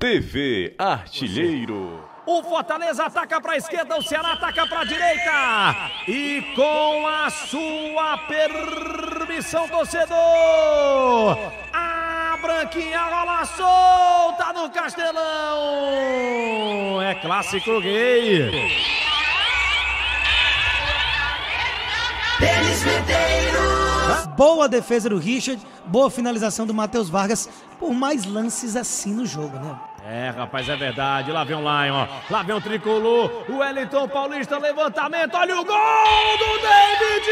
TV Artilheiro. O Fortaleza ataca para a esquerda, o Ceará ataca para a direita. E com a sua permissão, torcedor, a Branquinha rola solta no Castelão. É clássico gay. Boa defesa do Richard, boa finalização do Matheus Vargas, por mais lances assim no jogo, né? É, rapaz, é verdade. Lá vem o Lion, ó. Lá vem o tricolor. O Wellington Paulista, levantamento. Olha o gol do David!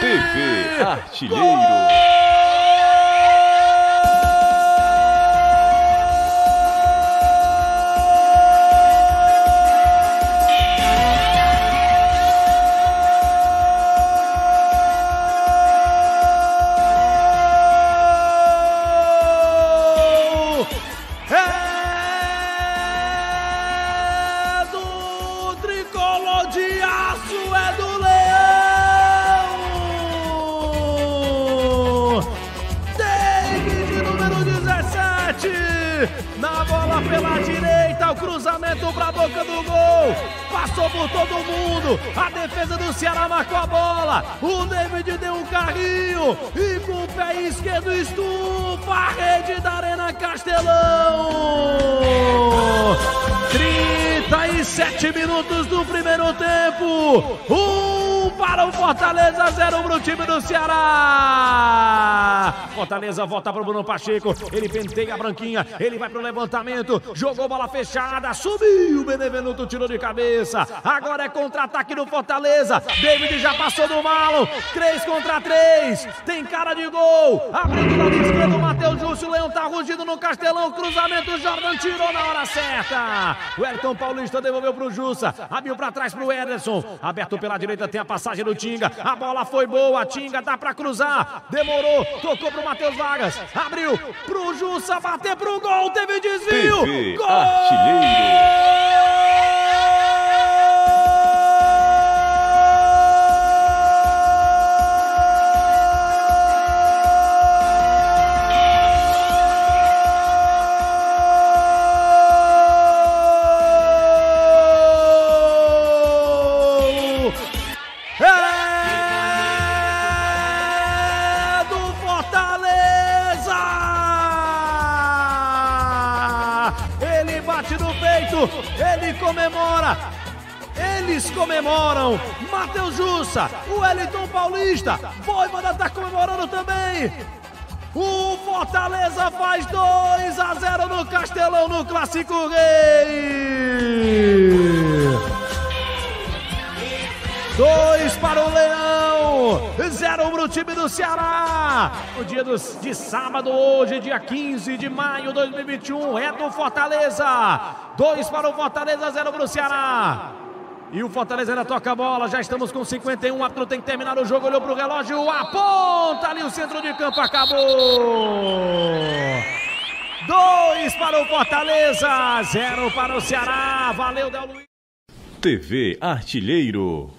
TV Artilheiro. Gol! Na bola pela direita, o cruzamento pra boca do gol! Passou por todo mundo! A defesa do Ceará marcou a bola! O David deu um carrinho! E com o pé esquerdo estufa a rede da Arena Castelão! 37 minutos do primeiro tempo. Um para o Fortaleza, zero para o time do Ceará. Fortaleza volta para o Bruno Pacheco. Ele penteia a branquinha. Ele vai para o levantamento. Jogou bola fechada. Subiu. Benevenuto tirou de cabeça. Agora é contra-ataque do Fortaleza. David já passou do malo. 3 contra 3. Tem cara de gol. Abriu do lado esquerdo o Matheus Júcio. O Leão tá rugido no Castelão. Cruzamento. O Jordan tirou na hora certa. O Elton Paulista devolveu pro Jussa. Abriu pra trás pro Ederson. Aberto pela direita tem a passagem do Tinga. A bola foi boa. Tinga dá pra cruzar. Demorou. Tocou pro Matheus Vargas. Abriu pro Jussa. Bater pro gol. Teve desvio. TV Gol! É peito, ele comemora. Eles comemoram. Matheus Jussa, o Wellington Paulista, Voivoda tá comemorando também. O Fortaleza faz 2 a 0 no Castelão no Clássico Rei. Dois para o Leão, zero para o time do Ceará. O dia dos- de sábado, hoje, dia 15 de maio de 2021, é do Fortaleza. Dois para o Fortaleza, zero para o Ceará. E o Fortaleza ainda toca a bola, já estamos com 51, o árbitro tem que terminar o jogo, olhou para o relógio, aponta ali o centro de campo, acabou. Dois para o Fortaleza, zero para o Ceará. Valeu, Del Luiz. TV Artilheiro.